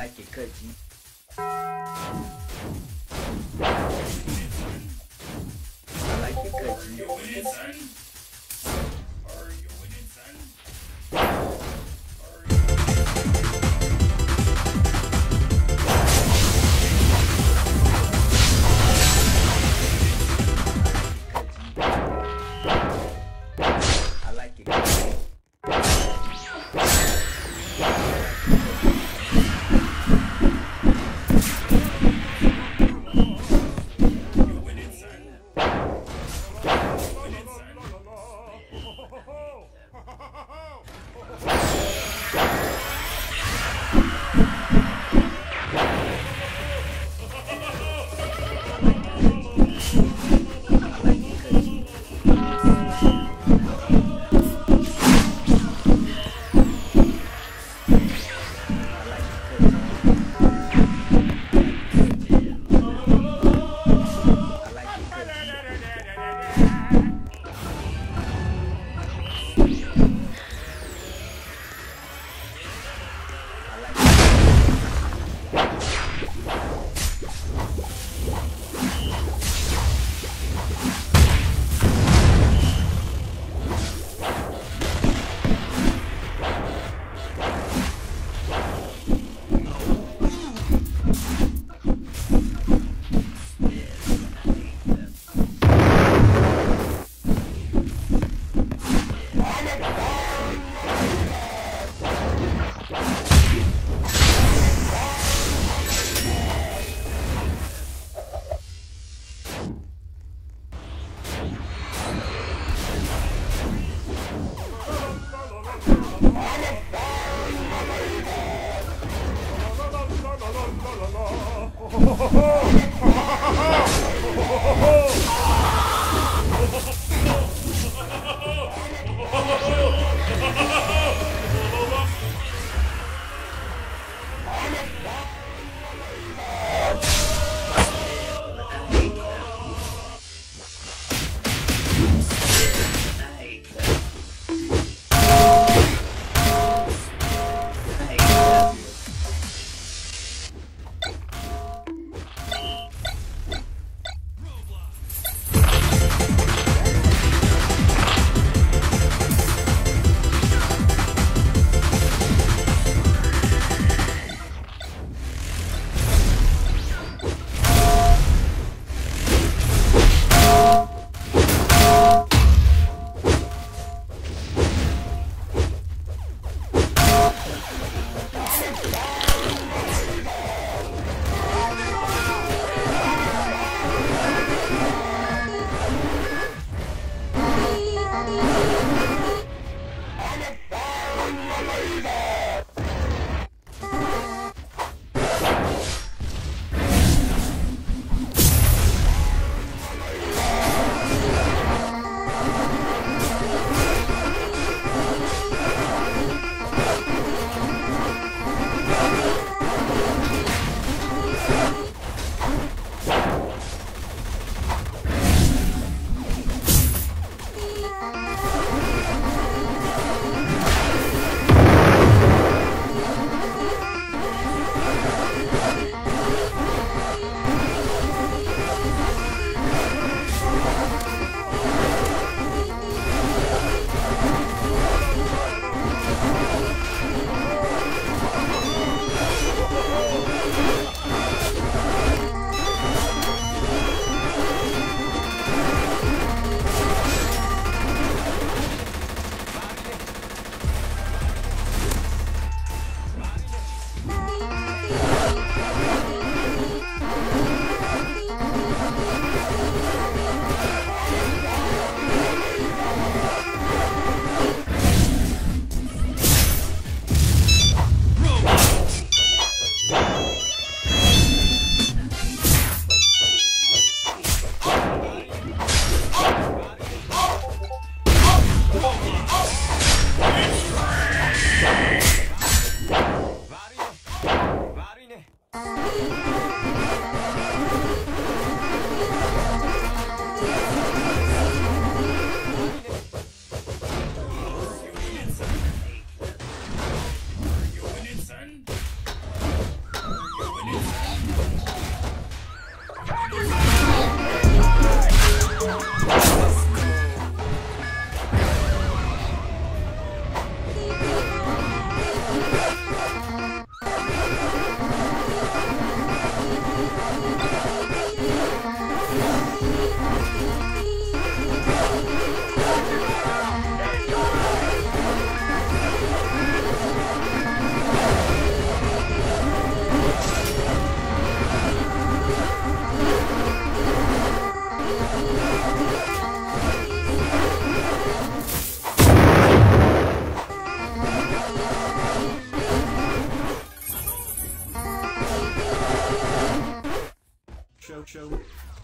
like it, could you? I like it, could you?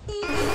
Ah!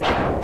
you